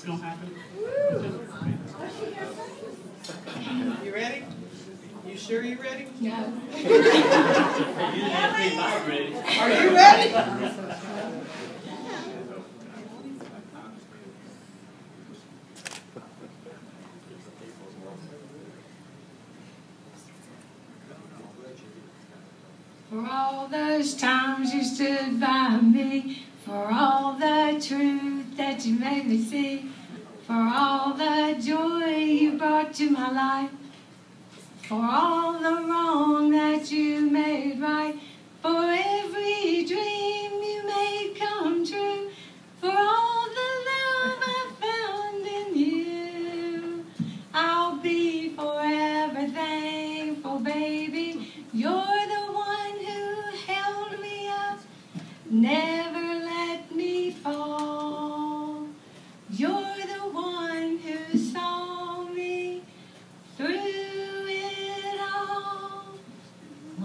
what's gonna happen. You ready? You sure you ready? No. Are you ready? For all those times you stood by me, for all the truth that you made me see, for all the joy you brought to my life, for all the wrong that you made right, for every dream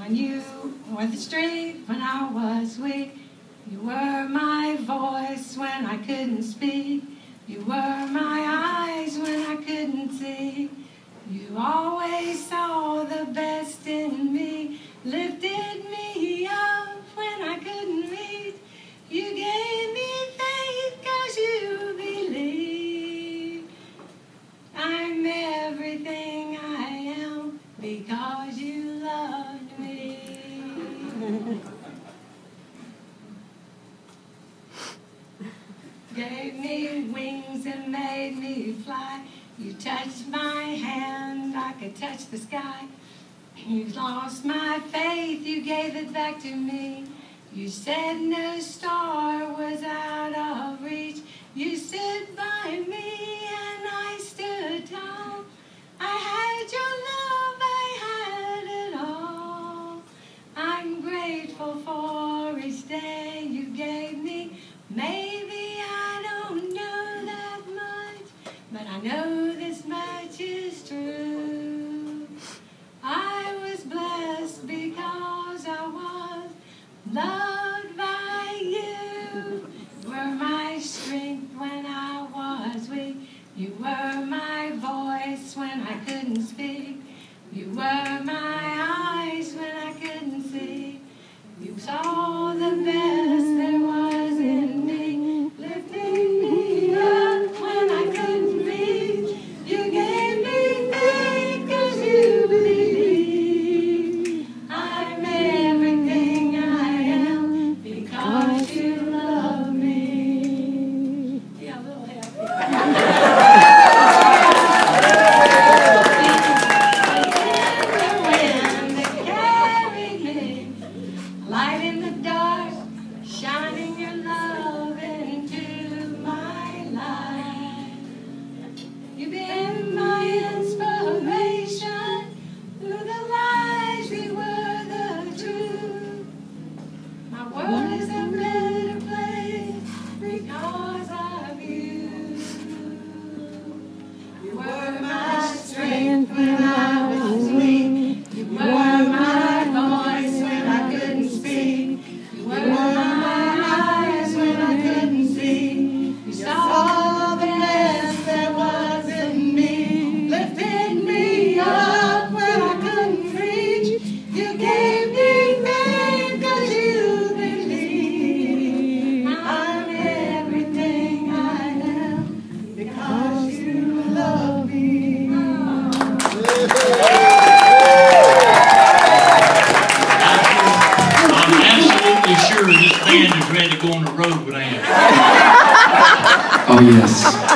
When you were the strength when I was weak, you were my voice when I couldn't speak. You were my eyes when I couldn't see. You always saw wings and made me fly. You touched my hand, I could touch the sky. You lost my faith, you gave it back to me. You said no star was out of reach. You stood by me and I stood tall. I had your love, I had it all. I'm grateful for each day you gave me. Maybe know this much is true. I was blessed because I was loved is ready to go on the road with Ann. Oh, yes.